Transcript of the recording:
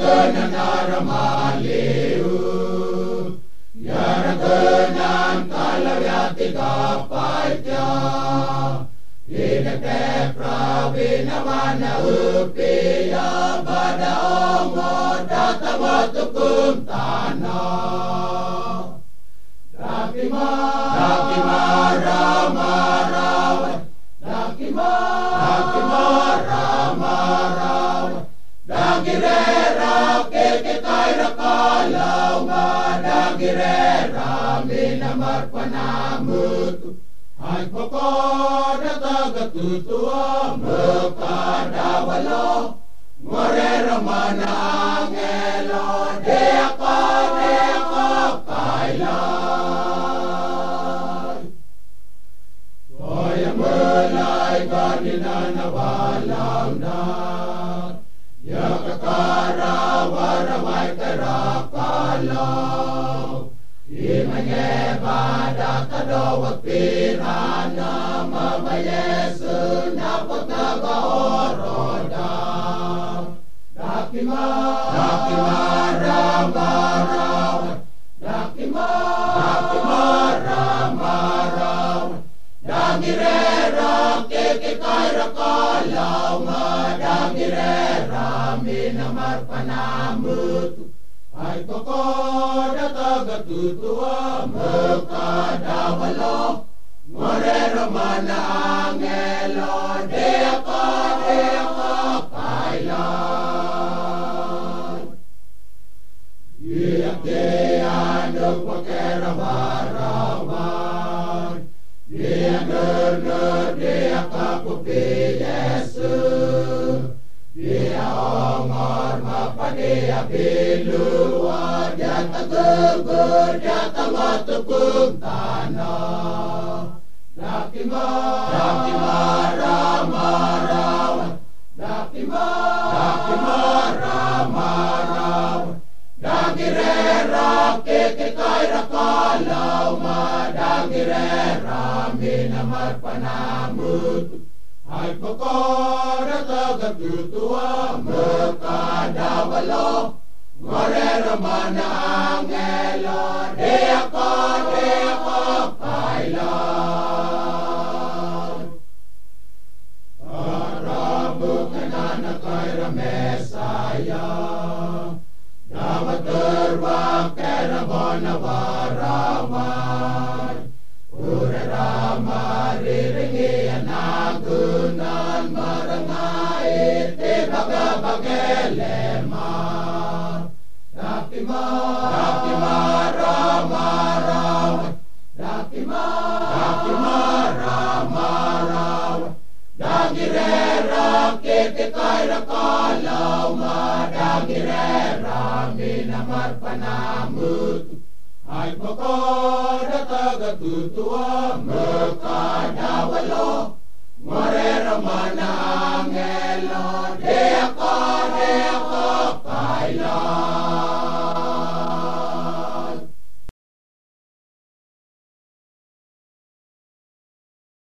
Yaragana maliu Yaraganan kalavyati kapaitya Inete pravinavana upiya Bada ongo datavatukum tanah Rake, Kitaira, Kalaunga, Dagire, Rami, Namar, Panamutu, Ay koko, Natagatutua, Mukadawalo, More Ramana, Angelo, Deaka, Deaka, Kailan. Kaya mulai kanina na walang na Yakakara waraway karakalaw Imanye bada kadawag pirana Mamayesu na pagkagaoroda Dakima, Dakima, Rama, Rama Dakima, Dakima, Rama, Rama Dagirera, kikikaira kalaw nga Dagirera, minamar panamutu Ay koko na tagatutua Mukadawalo Morero mana angelo Deaka, deaka, kailan Iyakiano pakera warawan Dia nger dia kapupi keluar jatah tegur jatah watukung tanah Dakima Dakima Rama Rawan Dakima Dakima Rama Rawan Dagire Rake Kikai Rakalau Ma Dagire Ramina Marpanamutu Ay kokora tagatutua Mukadawalo Morera mana angelo Deako, deako, Ramesaya Dapat terbang kerabona warawan bagelema Dakima, Dakima, Rama, Rama Dakima, Dakima, Rama, Rama Dagirera, kikikaira kalaw ma Dagirera, minamar panamutu Ay pakora tagatutua Mukadawalo